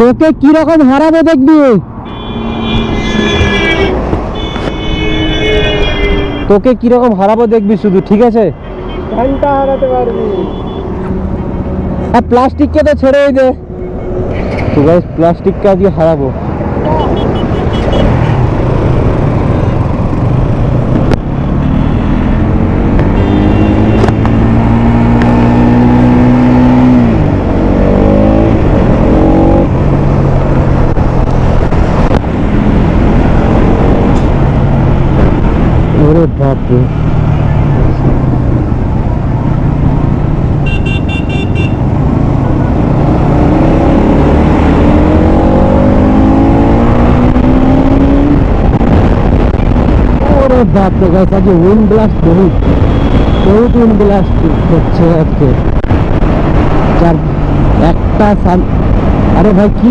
তোকে কীরকম হারাবে দেখবি? তোকে কীরকম হারাবো দেখবি শুধু ঠিক আছে? ঘণ্টা হারাতে পারবি। আর প্লাস্টিককে তো ছেড়েই দে। তো গাইস প্লাস্টিককে আজকে হারাবো ওরে বাপরে ওরে বাপরে গাছ আজকে উইন্ড ব্লাস্ট বহুত। বহুত উইন্ড ব্লাস্ট হচ্ছে আজকে। একটা সাম আরে ভাই, কি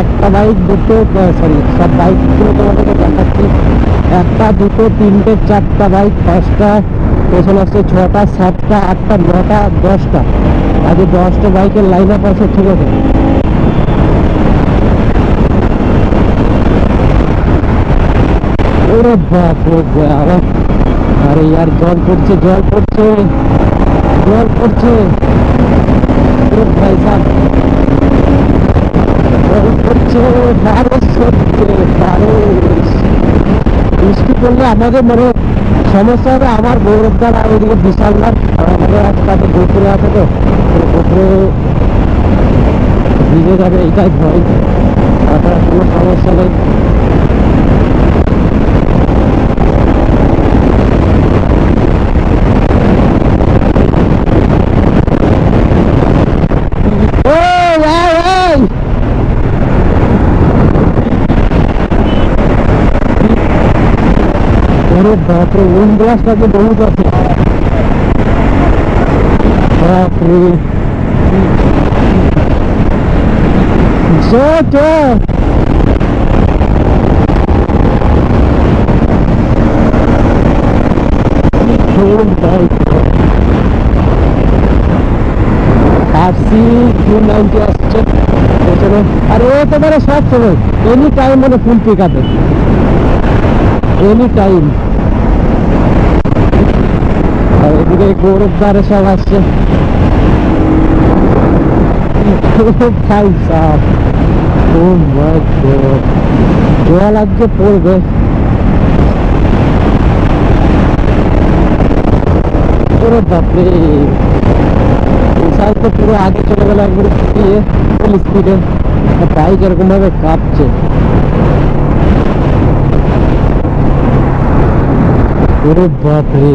একটা বাইক দুটো সরি সব বাইকগুলো তোমাদেরকে দেখাচ্ছি। একটা, দুটো, তিনটে, চারটা বাইক পাঁচটা, পেছনে আসছে ছটা, সাতটা, আটটা, নটা, দশটা। আজকে দশটা বাইকের লাইন আপ আছে, ঠিক আছে। ওরে বাপ রে আরে ইয়ার জল পড়ছে জল পড়ছে জল পড়ছে। ভাই সাহেব। জল পড়ছে বারিশ বৃষ্টি পড়লে আমাদের মানে সমস্যা হবে, আমার গৌরবদার আর ওইদিকে বিশালদার আর আমাদের একসাথে গোপুরে আছে তো গোপুরে ভিজে যাবে এইটাই ভয়। তাছাড়া কোনো সমস্যা নেই। আরে বাপরে, ওই গ্লাসটাকে বহুত আছে। বাপরে। আসছে। আর ও তো মানে সব সময়। এনি টাইম মানে ফুল পিক আপে এনি টাইম আর এদিকে গৌরবদারে সব আসছে ভাই সাপ ও মাই গড জল আজকে পড়বে ওরে বাপরে বিশাল তো পুরো আগে চলে গেল একবারে দিয়ে ফুল স্পিডে বাইক এরকম ভাবে কাঁপছে ওরে বাপরে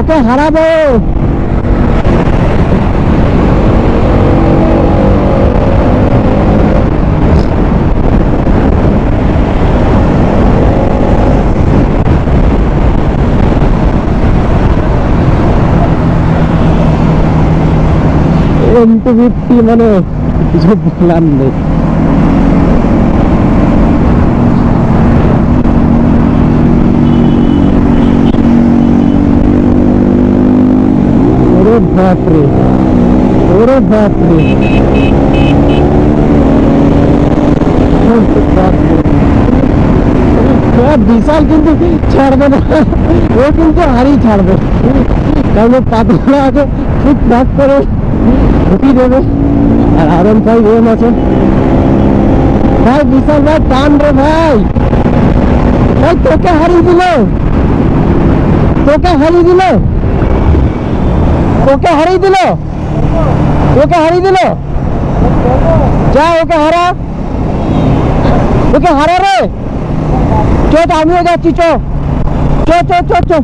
তোকে হারাবো। মানে কিছু বলার নেই। ওরে বাপরে ওরে বাপরে ওরে বাপরে। ও বিশাল কিন্তু ছাড়বে না ও কিন্তু হারিয়ে ছাড়বে কারণ ও পাতলা আছে ঠিক ঠাক করে ঢুকিয়ে দেবে আর আরন ফাইভ এম আছে ভাই বিশাল ভাই টান রে ভাই ভাই তোকে হারিয়ে দিল তোকে হারিয়ে দিল ওকে ओके हरे दिल। ओके हरे दिल। जा, ओके हरा। ओके हरा रे। चो तो हमी हो जा चो चो चो चो चो।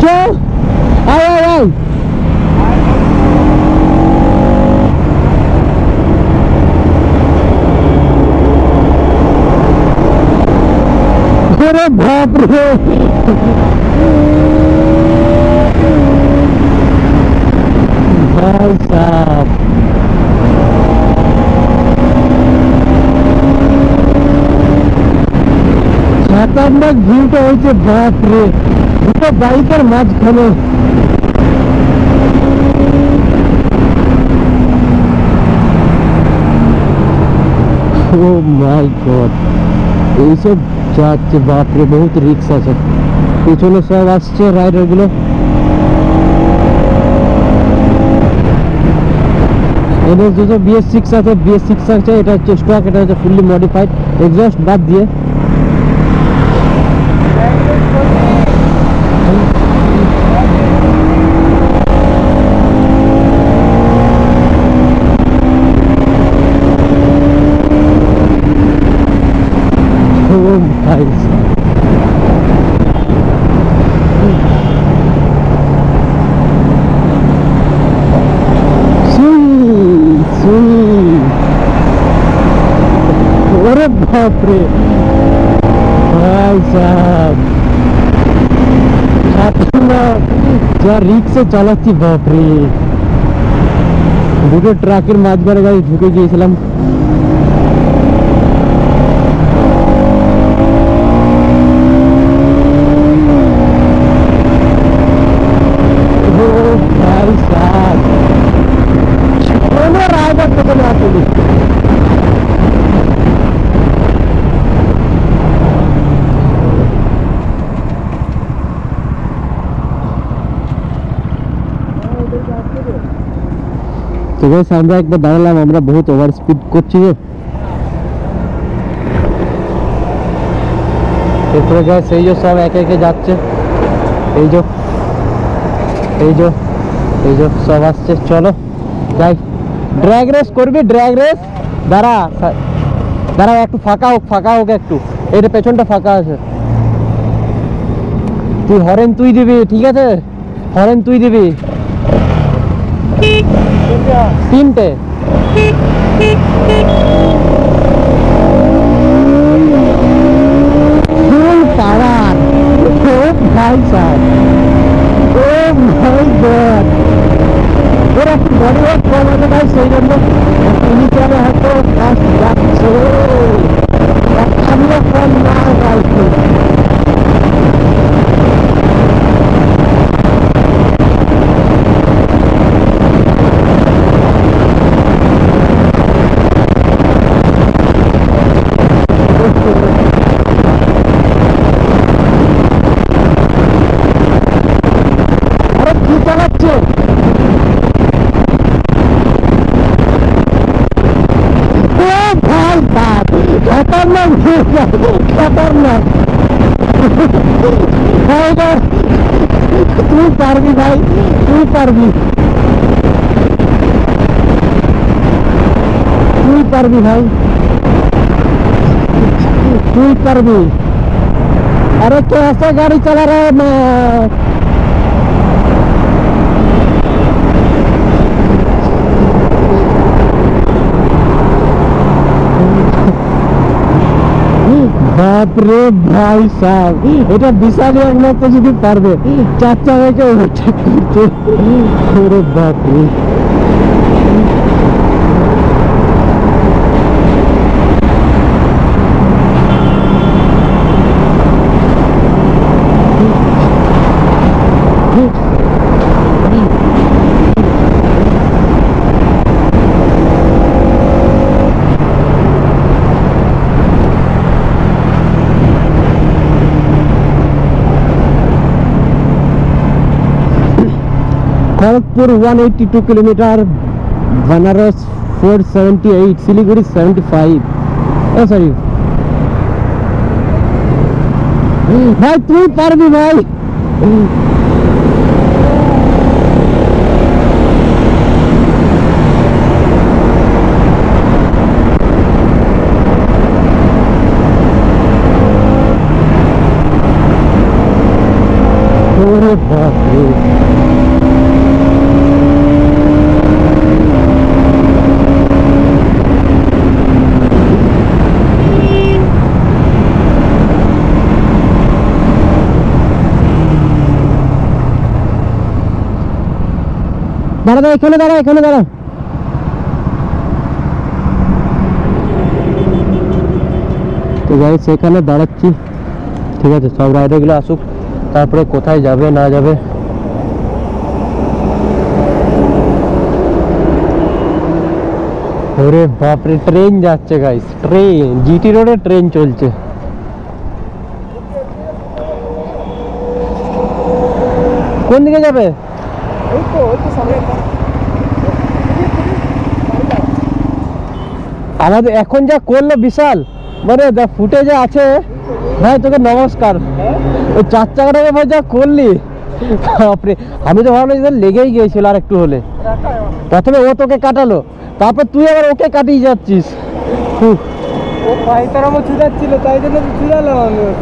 चो। आई आई आई अरे बाप रे। খতরনাক ভিউটা হয়েছে বাপ রে দুটো বাইকের মাঝখানে। এইসব যাচ্ছে বাপরে, বহুত রিক্স আছে। পিছনে সব আসছে রাইডারগুলো এদের দুটো বিএস সিক্স আছে বিএস সিক্স আছে, এটা হচ্ছে স্টক এটা হচ্ছে ফুললি মডিফাইড এক্সস্ট বাদ দিয়ে ও ভাই সুই সুই ওরে বাপরে ভাই সাহেব খতরনাক যা রিক্সে চালাচ্ছি বাপরে দুটো ট্রাকের মাঝখানে গাড়ি ঢুকে গিয়েছিলাম ও ভাই সাহেব কোনো রাইডার তোকে না তুলি গাইস আমরা একবার দাঁড়ালাম আমরা বহুত ওভার স্পিড করছি তো এরপরে গাইস এই যে সব একে একে যাচ্ছে। এই যে এই যে এই যে সব আসছে। চলো, যাই। ড্র্যাগ রেস করবি ড্র্যাগ রেস দাঁড়া দাঁড়া, একটু ফাঁকা হোক ফাঁকা হোক একটু। এটা পেছনটা ফাঁকা আছে। তুই হরেন তুই দিবি, ঠিক আছে? হরেন তুই দিবি। তিনটে। পাওয়ার ও ভাই সাহেব। ও মাই গড ওর একটু বড় হোক কম ভাই, সেই জন্য হয়তো আমিও কম না तू कर तू कर भी तू कर भी भाई। तू कर भी अरे तो ऐसे गाड़ी चला रहा है বাপরে ভাই সাহেব, এটা বিশাল একমাত্র যদি পারবে, চার চাকাকে ওভারটেক করতে ওরে বাপরে। Kharagpur Kharagpur 182 kilometre Banaras 478 seventy eight Siliguri seventy five sorry भाई तू पर भी भाई। দাঁড়া এখানে দাঁড়া এখানে দাঁড়া। সেখানে দাঁড়াচ্ছি। ঠিক আছে, সব রাইডারগুলো আসুক। তারপরে কোথায় যাবে, না যাবে? ওরে বাপরে ট্রেন যাচ্ছে গাইস ট্রেন জিটি রোডে ট্রেন চলছে। কোন দিকে যাবে? ওই তো আমাদের এখন যা করল বিশাল মানে যা ফুটেজে আছে, ভাই তোকে নমস্কার। ওই চার চাকাটাকে ভাই যা করলি, বাপরে, আমি তো ভাবলাম যে লেগেই গিয়েছিল আর একটু হলে। প্রথমে ও তোকে কাটালো, তারপর তুই আবার ওকে কাটিয়ে যাচ্ছিস। ও পাইতারামও চুদাচ্ছিল তাই জন্য চুদালাম আমি ওর